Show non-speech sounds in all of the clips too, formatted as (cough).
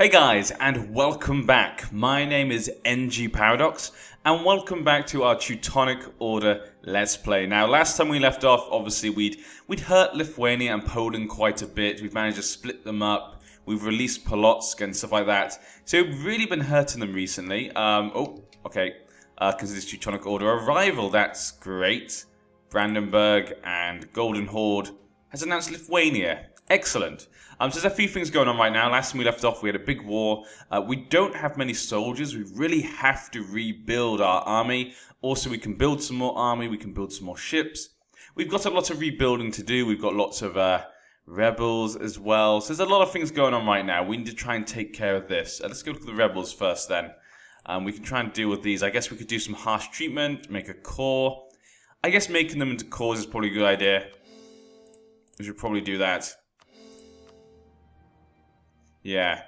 Hey guys, and welcome back. My name is NG Paradox, and welcome back to our Teutonic Order Let's Play. Now, last time we left off, obviously we'd we'd hurt Lithuania and Poland quite a bit. We've managed to split them up. We've released Polotsk and stuff like that. So we've really been hurting them recently. Um, oh, okay, because uh, this Teutonic Order arrival. That's great. Brandenburg and Golden Horde has announced Lithuania. Excellent. Um, so there's a few things going on right now. Last time we left off, we had a big war. Uh, we don't have many soldiers. We really have to rebuild our army. Also, we can build some more army. We can build some more ships. We've got a lot of rebuilding to do. We've got lots of uh, rebels as well. So there's a lot of things going on right now. We need to try and take care of this. Uh, let's go at the rebels first then. Um, we can try and deal with these. I guess we could do some harsh treatment, make a core. I guess making them into cores is probably a good idea. We should probably do that. Yeah.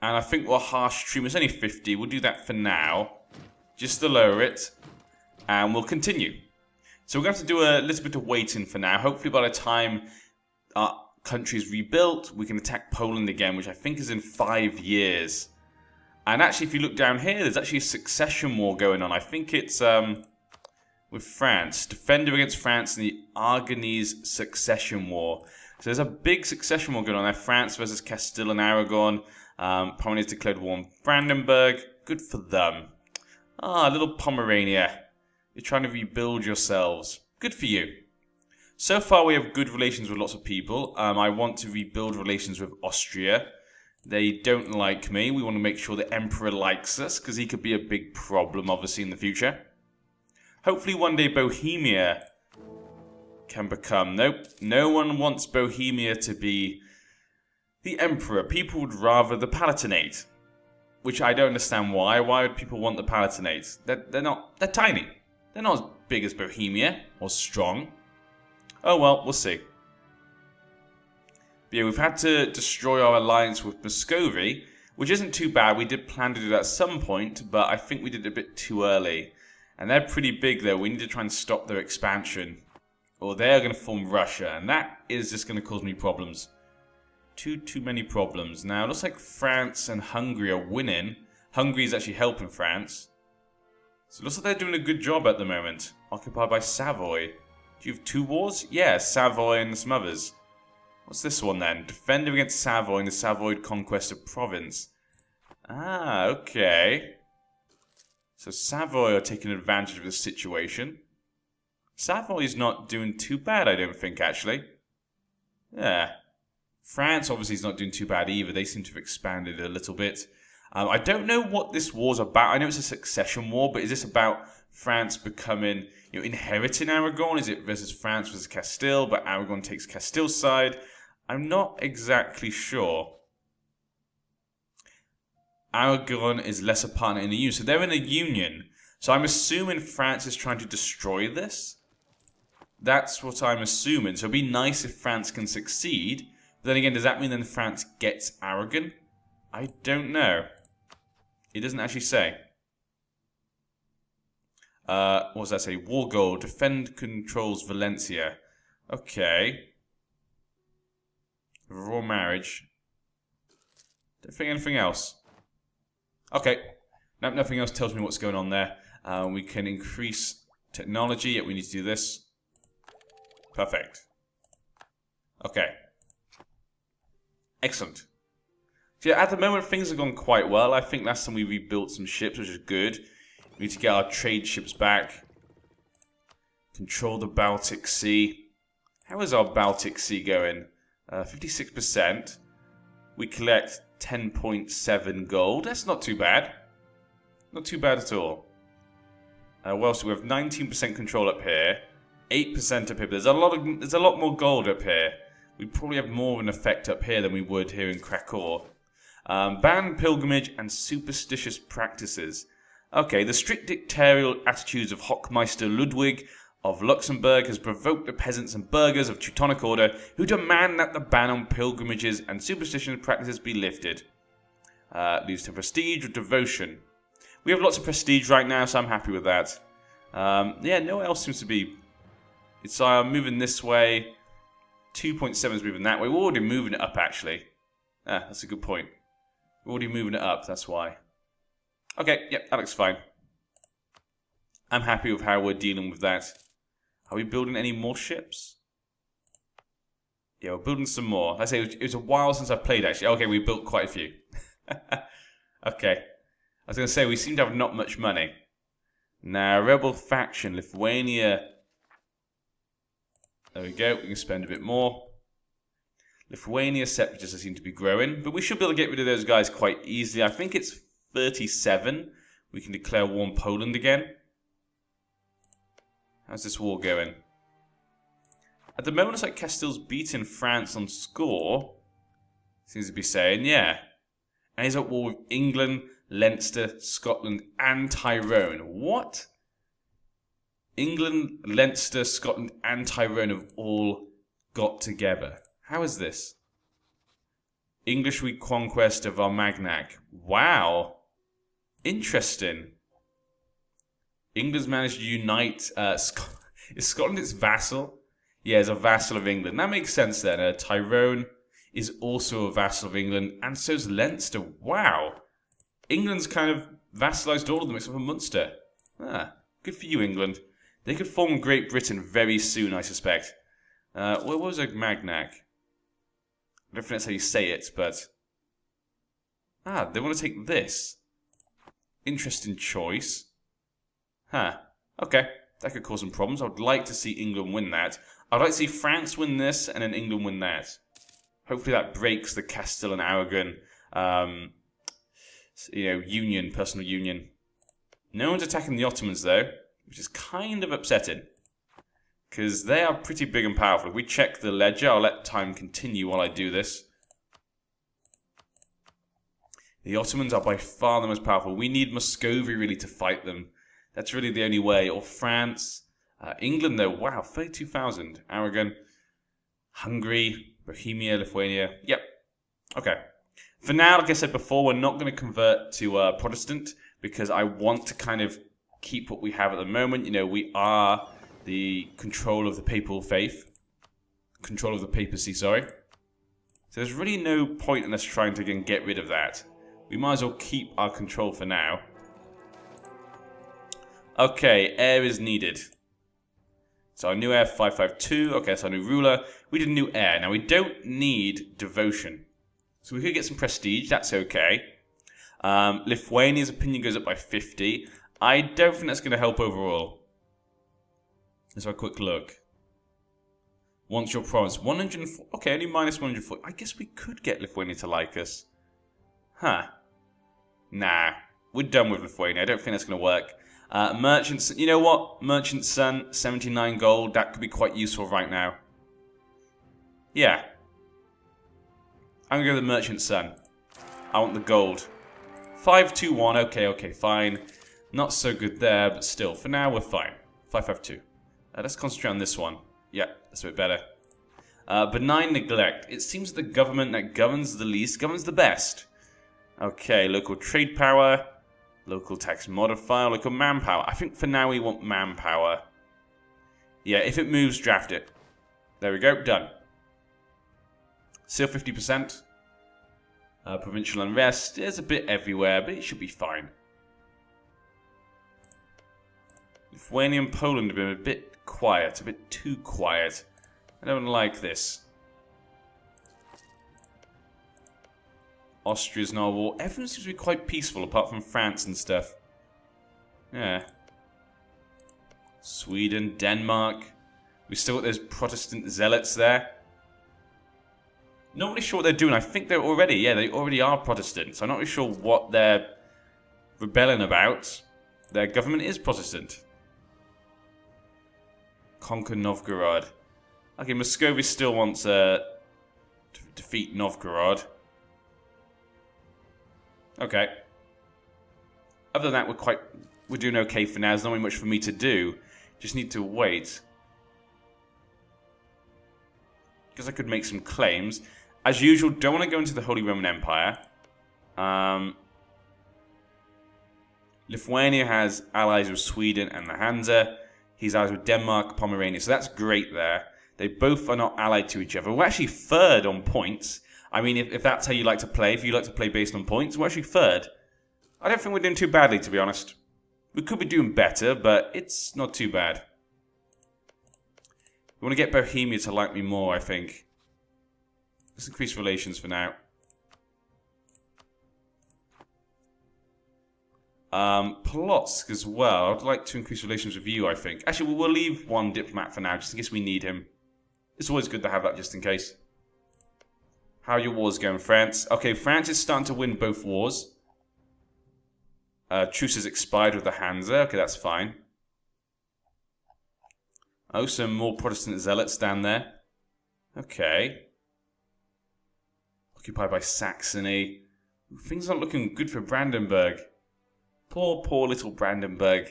And I think we'll harsh trim. It's only 50. We'll do that for now. Just to lower it. And we'll continue. So we're going to have to do a little bit of waiting for now. Hopefully by the time our country is rebuilt, we can attack Poland again, which I think is in five years. And actually, if you look down here, there's actually a succession war going on. I think it's um, with France. Defender against France in the Aragonese succession war. So there's a big succession war going on there. France versus Castile and Aragon. Um, Pomerania declared war on Brandenburg. Good for them. Ah, little Pomerania. You're trying to rebuild yourselves. Good for you. So far, we have good relations with lots of people. Um, I want to rebuild relations with Austria. They don't like me. We want to make sure the Emperor likes us, because he could be a big problem, obviously, in the future. Hopefully one day Bohemia can become. Nope, no one wants Bohemia to be the emperor. People would rather the Palatinate, which I don't understand why. Why would people want the Palatinate? They're, they're not. They're tiny. They're not as big as Bohemia or strong. Oh well, we'll see. But yeah, we've had to destroy our alliance with Muscovy, which isn't too bad. We did plan to do that at some point, but I think we did it a bit too early. And they're pretty big, though. We need to try and stop their expansion or they're going to form Russia, and that is just going to cause me problems. Too, too many problems. Now, it looks like France and Hungary are winning. Hungary is actually helping France. So it looks like they're doing a good job at the moment. Occupied by Savoy. Do you have two wars? Yeah, Savoy and some others. What's this one then? Defender against Savoy in the Savoy conquest of province. Ah, okay. So Savoy are taking advantage of the situation. Savoy's not doing too bad, I don't think, actually. Yeah. France obviously is not doing too bad either. They seem to have expanded a little bit. Um, I don't know what this war's about. I know it's a succession war, but is this about France becoming, you know, inheriting Aragon? Is it versus France versus Castile, but Aragon takes Castile's side? I'm not exactly sure. Aragon is less a partner in the union, so they're in a union. So I'm assuming France is trying to destroy this. That's what I'm assuming. So it'd be nice if France can succeed. But then again, does that mean then France gets Aragon? I don't know. It doesn't actually say. Uh, what does that say? War goal. Defend controls Valencia. Okay. Raw marriage. Don't think anything else. Okay. No, nothing else tells me what's going on there. Uh, we can increase technology. Yet we need to do this. Perfect. Okay. Excellent. So yeah, at the moment things have gone quite well. I think last time we rebuilt some ships, which is good. We need to get our trade ships back. Control the Baltic Sea. How is our Baltic Sea going? 56%. Uh, we collect 10.7 gold. That's not too bad. Not too bad at all. Uh, well, so we have 19% control up here. 8% up here. There's a lot of there's a lot more gold up here. We probably have more of an effect up here than we would here in Krakow. Um, ban pilgrimage and superstitious practices. Okay, the strict dictatorial attitudes of Hochmeister Ludwig of Luxembourg has provoked the peasants and burghers of Teutonic Order who demand that the ban on pilgrimages and superstitious practices be lifted. Uh, leads to prestige or devotion. We have lots of prestige right now, so I'm happy with that. Um, yeah, no one else seems to be it's uh, moving this way. 2.7 is moving that way. We're already moving it up, actually. Ah, that's a good point. We're already moving it up, that's why. Okay, yep, that looks fine. I'm happy with how we're dealing with that. Are we building any more ships? Yeah, we're building some more. I say it was a while since I played actually. Okay, we built quite a few. (laughs) okay. I was going to say, we seem to have not much money. Now, rebel faction, Lithuania. There we go, we can spend a bit more. Lithuania separatists seem to be growing, but we should be able to get rid of those guys quite easily. I think it's 37. We can declare war on Poland again. How's this war going? At the moment, it's like Castile's beating France on score. Seems to be saying, yeah. And he's at war with England, Leinster, Scotland, and Tyrone. What? England, Leinster, Scotland, and Tyrone have all got together. How is this? English reconquest of Armagnac. Wow. Interesting. England's managed to unite. Uh, Sc- (laughs) is Scotland its vassal? Yeah, it's a vassal of England. That makes sense then. Uh, Tyrone is also a vassal of England, and so is Leinster. Wow. England's kind of vassalized all of them except for Munster. Ah, good for you, England. They could form Great Britain very soon, I suspect. Uh, what was Armagnac? I don't think that's how you say it, but... Ah, they want to take this. Interesting choice. Huh. Okay. That could cause some problems. I would like to see England win that. I'd like to see France win this and then England win that. Hopefully that breaks the Castile and Aragon, um, you know, union, personal union. No one's attacking the Ottomans though, which is kind of upsetting. Because they are pretty big and powerful. If we check the ledger, I'll let time continue while I do this. The Ottomans are by far the most powerful. We need Muscovy really to fight them. That's really the only way. Or France. Uh, England, though, wow, 32,000. Aragon. Hungary. Bohemia, Lithuania. Yep. Okay. For now, like I said before, we're not going to convert to uh, Protestant because I want to kind of keep what we have at the moment. You know, we are the control of the papal faith. Control of the papacy, sorry. So there's really no point in us trying to again get rid of that. We might as well keep our control for now. Okay, heir is needed. So our new heir 552. Okay, so our new ruler. We did a new heir. Now we don't need devotion. So we could get some prestige. That's okay. Um, Lithuania's opinion goes up by 50. I don't think that's going to help overall. Let's have a quick look. Once your province. 104. Okay, only minus 104. I guess we could get Lithuania to like us. Huh. Nah. We're done with Lithuania. I don't think that's going to work. Uh, Merchants, you know what? Merchant Son, 79 gold. That could be quite useful right now. Yeah. I'm going to go with the Merchant Son. I want the gold. 521. Okay, okay, fine. Not so good there, but still. For now, we're fine. 552. Uh, let's concentrate on this one. Yeah, that's a bit better. Uh, benign neglect. It seems the government that governs the least governs the best. Okay, local trade power. Local tax modifier, local manpower. I think for now we want manpower. Yeah, if it moves, draft it. There we go, done. Still 50%. Uh, provincial unrest is a bit everywhere, but it should be fine. Lithuania and Poland have been a bit quiet, a bit too quiet. I don't like this. Austria's not war. Everyone seems to be quite peaceful apart from France and stuff. Yeah. Sweden, Denmark. We still got those Protestant zealots there. Not really sure what they're doing. I think they're already, yeah, they already are Protestants. I'm not really sure what they're rebelling about. Their government is Protestant. Conquer Novgorod. Okay, Muscovy still wants uh, to defeat Novgorod. Okay. Other than that, we're quite... We're doing okay for now. There's not really much for me to do. Just need to wait. Because I could make some claims. As usual, don't want to go into the Holy Roman Empire. Um, Lithuania has allies with Sweden and the Hansa. He's allies with Denmark, Pomerania. So that's great there. They both are not allied to each other. We're actually third on points. I mean, if, if that's how you like to play, if you like to play based on points, we're actually third. I don't think we're doing too badly, to be honest. We could be doing better, but it's not too bad. We want to get Bohemia to like me more, I think. Let's increase relations for now. Um, Polotsk as well. I'd like to increase relations with you, I think. Actually, we'll leave one diplomat for now, just in case we need him. It's always good to have that just in case. How are your wars going, France? Okay, France is starting to win both wars. Uh, truce has expired with the Hansa. Okay, that's fine. Oh, some more Protestant zealots down there. Okay. Occupied by Saxony. Things aren't looking good for Brandenburg. Poor, poor little Brandenburg.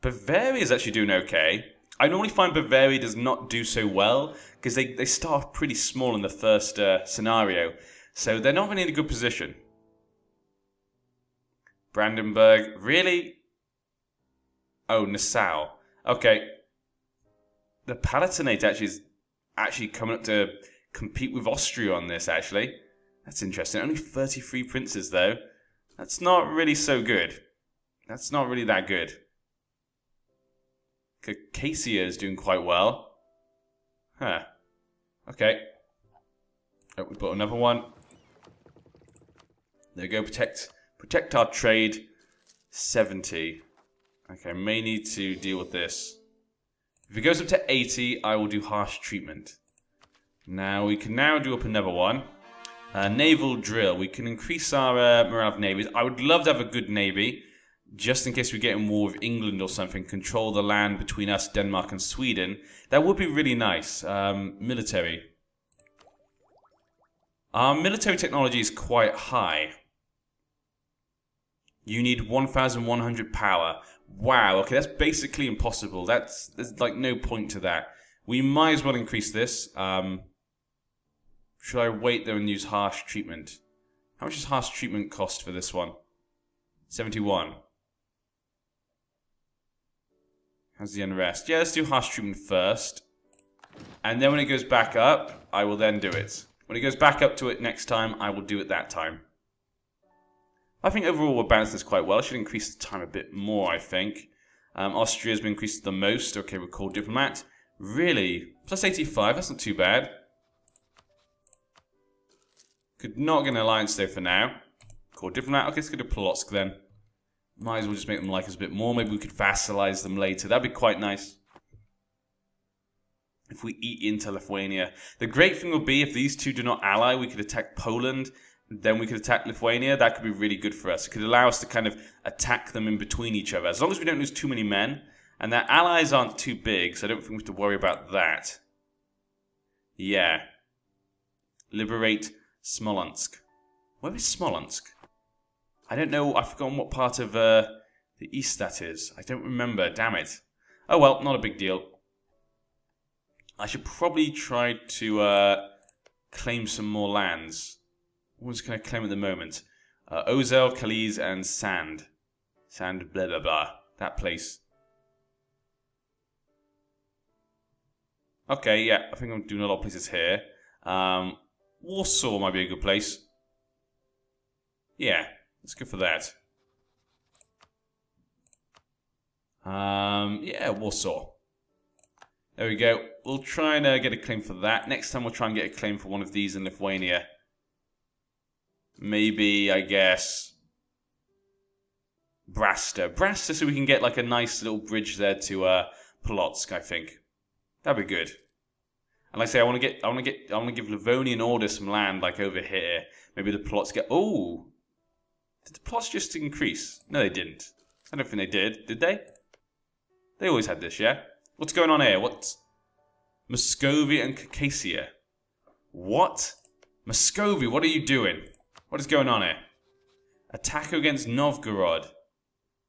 Bavaria is actually doing okay. I normally find Bavaria does not do so well because they, they start pretty small in the first uh, scenario. So they're not really in a good position. Brandenburg. Really? Oh, Nassau. Okay. The Palatinate actually is actually coming up to compete with Austria on this, actually. That's interesting. Only 33 princes, though. That's not really so good. That's not really that good. Circassia is doing quite well. Huh. Okay. Oh, we bought another one. There we go. Protect, protect our trade. 70. Okay, may need to deal with this. If it goes up to 80, I will do harsh treatment. Now, we can now do up another one. Uh, naval drill. We can increase our uh, morale of navies. I would love to have a good navy just in case we get in war with England or something, control the land between us, Denmark, and Sweden. That would be really nice. Um, military. Our military technology is quite high. You need 1,100 power. Wow, okay, that's basically impossible. That's There's like no point to that. We might as well increase this. Um, should I wait though and use harsh treatment? How much does harsh treatment cost for this one? 71. How's the unrest? Yeah, let's do harsh treatment first. And then when it goes back up, I will then do it. When it goes back up to it next time, I will do it that time. I think overall we're balanced this quite well. I should increase the time a bit more, I think. Um, Austria's been increased the most. Okay, we're called diplomat. Really? Plus 85, that's not too bad. Could not get an alliance though for now. Called diplomat. Okay, let's go to Polotsk then. Might as well just make them like us a bit more. Maybe we could vassalize them later. That'd be quite nice. If we eat into Lithuania. The great thing would be if these two do not ally, we could attack Poland. Then we could attack Lithuania. That could be really good for us. It could allow us to kind of attack them in between each other. As long as we don't lose too many men. And their allies aren't too big, so I don't think we have to worry about that. Yeah. Liberate Smolensk. Where is Smolensk? I don't know. I've forgotten what part of uh, the east that is. I don't remember. Damn it. Oh well, not a big deal. I should probably try to uh, claim some more lands. What can I claim at the moment? Uh, Ozel, Kalisz, and Sand. Sand, blah, blah, blah. That place. Okay, yeah, I think I'm doing a lot of places here. Um, Warsaw might be a good place. Yeah, let's go for that. Um, yeah, Warsaw. There we go. We'll try and uh, get a claim for that. Next time we'll try and get a claim for one of these in Lithuania. Maybe, I guess, Brasta. Brasta so we can get like a nice little bridge there to uh, Polotsk, I think. That'd be good. And like I say, I want to get, I want to get, I want to give Livonian Order some land, like over here. Maybe the plots get. Oh, did the plots just increase? No, they didn't. I don't think they did. Did they? They always had this, yeah. What's going on here? What's Muscovy and Circassia? What? Muscovy, what are you doing? What is going on here? Attack against Novgorod.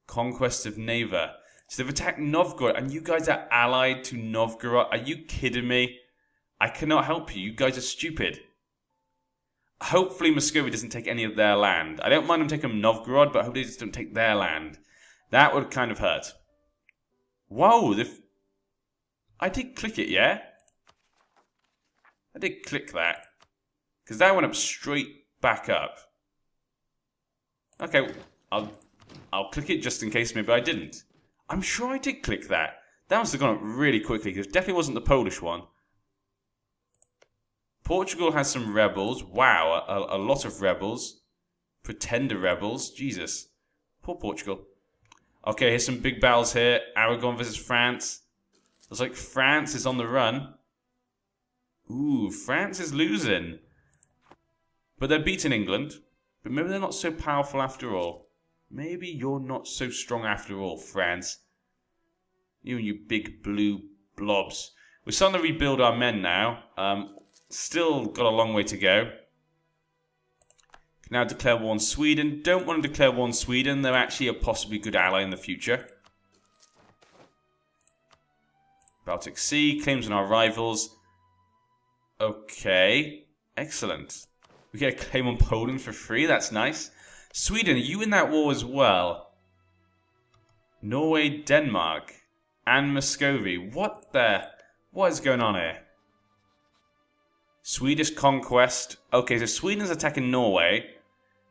Conquest of Neva. So they've attacked Novgorod, and you guys are allied to Novgorod. Are you kidding me? I cannot help you. You guys are stupid. Hopefully Muscovy doesn't take any of their land. I don't mind them taking Novgorod, but hopefully they just don't take their land. That would kind of hurt. Whoa, the I did click it, yeah? I did click that. Because that went up straight back up. Okay, I'll, I'll click it just in case maybe I didn't. I'm sure I did click that. That must have gone up really quickly, because it definitely wasn't the Polish one. Portugal has some rebels. Wow, a, a lot of rebels. Pretender rebels. Jesus. Poor Portugal. Okay, here's some big battles here. Aragon versus France. Looks like France is on the run. Ooh, France is losing. But they're beating England. But maybe they're not so powerful after all. Maybe you're not so strong after all, France. You and your big blue blobs. We're starting to rebuild our men now. Um, still got a long way to go. Now declare war on Sweden. Don't want to declare war on Sweden. They're actually a possibly good ally in the future. Baltic Sea. Claims on our rivals. Okay. Excellent. We get a claim on Poland for free. That's nice. Sweden, you in that war as well? Norway, Denmark, and Muscovy. What the... What is going on here? Swedish conquest. Okay, so Sweden's attacking Norway.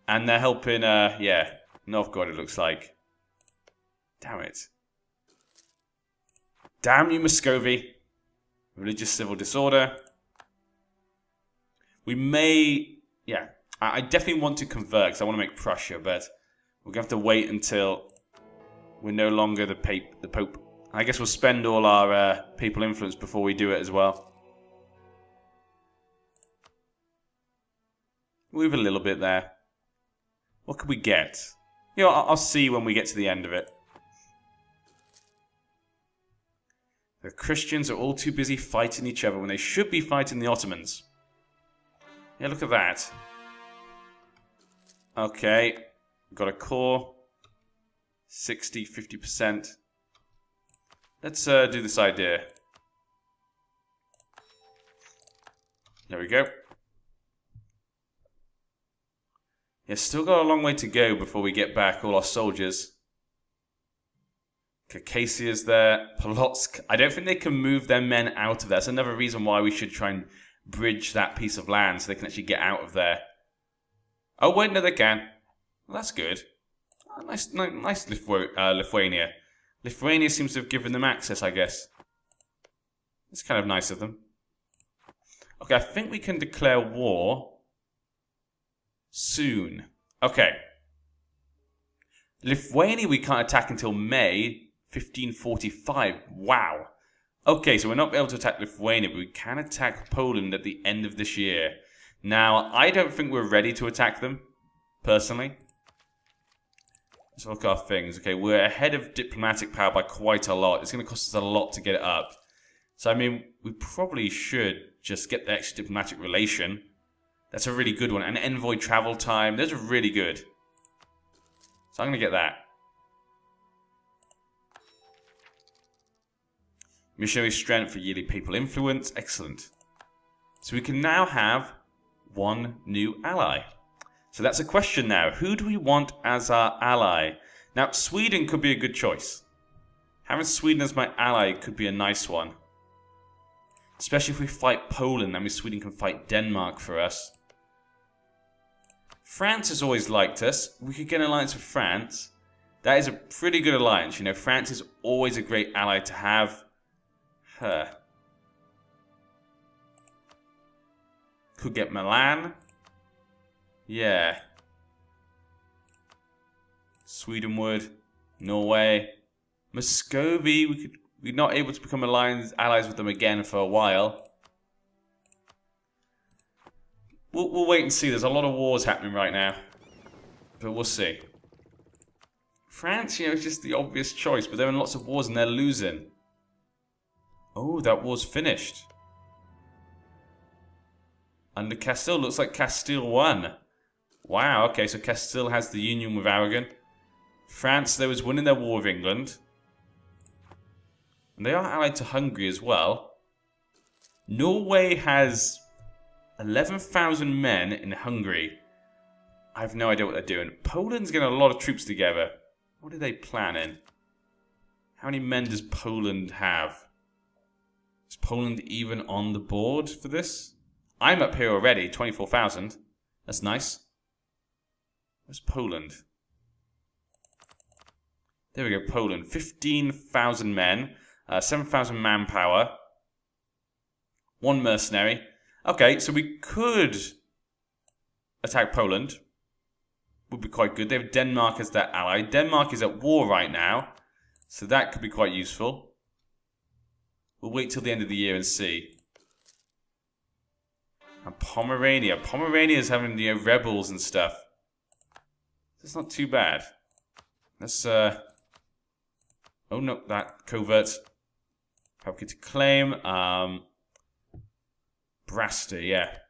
And they're helping, uh, yeah, Novgorod it looks like. Damn it. Damn you, Muscovy. Religious civil disorder. We may, yeah, I, definitely want to convert because I want to make Prussia, but we're to have to wait until we're no longer the, pape, the Pope. I guess we'll spend all our uh, papal influence before we do it as well. Move a little bit there. What could we get? You know, I'll, I'll see when we get to the end of it. The Christians are all too busy fighting each other when they should be fighting the Ottomans. Yeah, look at that. Okay, got a core. 60, 50%. Let's uh, do this idea. There we go. Yeah, still got a long way to go before we get back all our soldiers. Circassia's there. Polotsk. I don't think they can move their men out of there. That's another reason why we should try and bridge that piece of land so they can actually get out of there. Oh, wait, no, they can. Well, that's good. Oh, nice, nice, nice Lithu uh, Lithuania. Lithuania seems to have given them access, I guess. It's kind of nice of them. Okay, I think we can declare war soon. Okay. Lithuania we can't attack until May 1545. Wow. Okay, so we're not able to attack Lithuania, but we can attack Poland at the end of this year. Now, I don't think we're ready to attack them, personally. Let's look at our things. Okay, we're ahead of diplomatic power by quite a lot. It's going to cost us a lot to get it up. So, I mean, we probably should just get the extra diplomatic relation. That's a really good one. And envoy travel time. Those are really good. So I'm going to get that. Missionary strength for yearly Papal influence. Excellent. So we can now have one new ally. So that's a question now. Who do we want as our ally? Now, Sweden could be a good choice. Having Sweden as my ally could be a nice one. Especially if we fight Poland, that means Sweden can fight Denmark for us. France has always liked us. We could get an alliance with France. That is a pretty good alliance. You know, France is always a great ally to have. Her. Could get Milan. Yeah. Sweden would. Norway. Muscovy. We could. We're not able to become alliance, allies with them again for a while. We'll, we'll wait and see. There's a lot of wars happening right now. But we'll see. France, you know, is just the obvious choice, but they're in lots of wars and they're losing. Oh, that war's finished. Under Castile, looks like Castile won. Wow, okay, so Castile has the union with Aragon. France, they was winning their war with England. And they are allied to Hungary as well. Norway has 11,000 men in Hungary. I have no idea what they're doing. Poland's getting a lot of troops together. What are they planning? How many men does Poland have? Is Poland even on the board for this? I'm up here already, 24,000. That's nice. Where's Poland? There we go, Poland. 15,000 men, uh, 7,000 manpower, one mercenary. Okay, so we could attack Poland. Would be quite good. They have Denmark as their ally. Denmark is at war right now, so that could be quite useful. We'll wait till the end of the year and see. And Pomerania. Pomerania is having you know, rebels and stuff. That's not too bad. Let's, uh... Oh, no, that covert. Fabricate to claim. Um... Brasta, yeah.